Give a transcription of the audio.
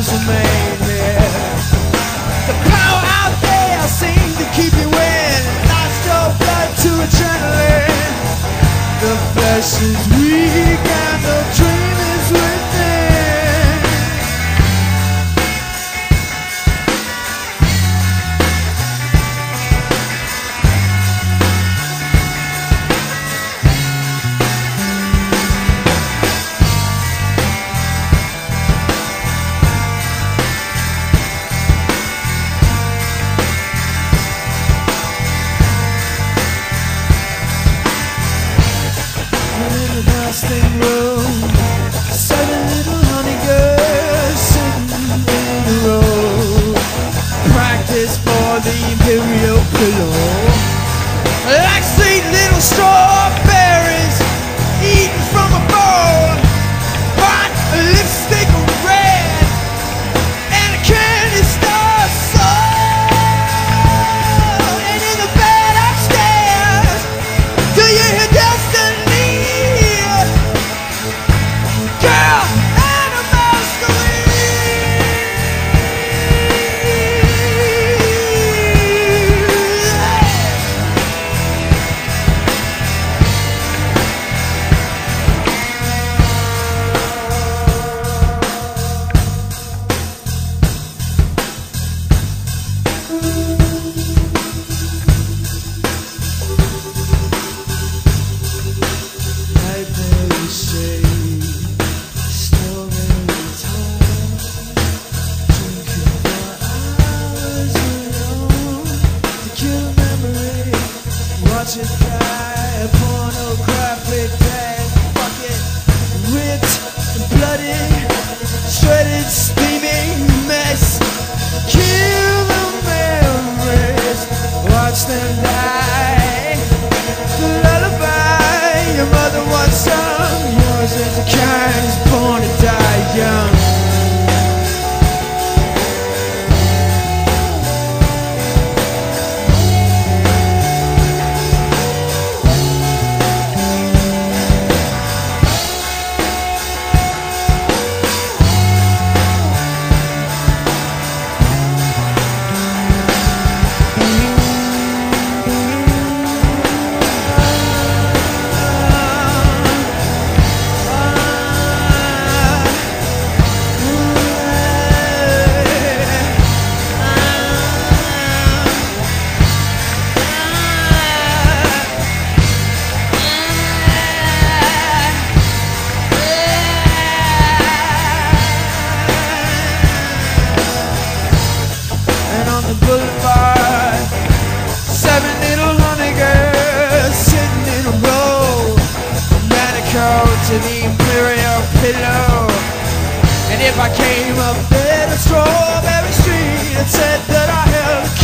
was made. to die Ripped, bloody, shredded, mess. Kill the memories. Watch them die. the imperial pillow. And if I came up dead at Strawberry Street and said that I held